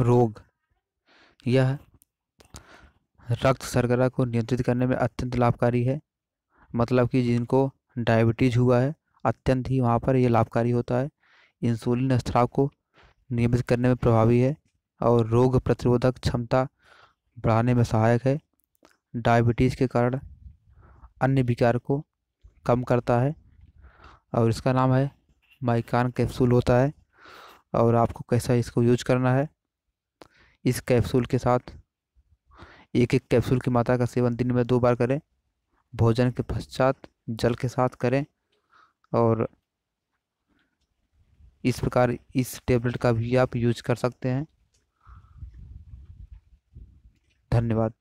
रोग। यह रक्त शर्करा को नियंत्रित करने में अत्यंत लाभकारी है। मतलब कि जिनको डायबिटीज़ हुआ है, अत्यंत ही वहाँ पर यह लाभकारी होता है। इंसुलिन स्त्राव को नियमित करने में प्रभावी है और रोग प्रतिरोधक क्षमता बढ़ाने में सहायक है। डायबिटीज़ के कारण अन्य विकार को कम करता है और इसका नाम है माइकान कैप्सूल होता है। और आपको कैसा इसको यूज़ करना है इस कैप्सूल के साथ। एक एक कैप्सूल की मात्रा का सेवन दिन में दो बार करें। भोजन के पश्चात जल के साथ करें और इस प्रकार इस टेबलेट का भी आप यूज़ कर सकते हैं। धन्यवाद।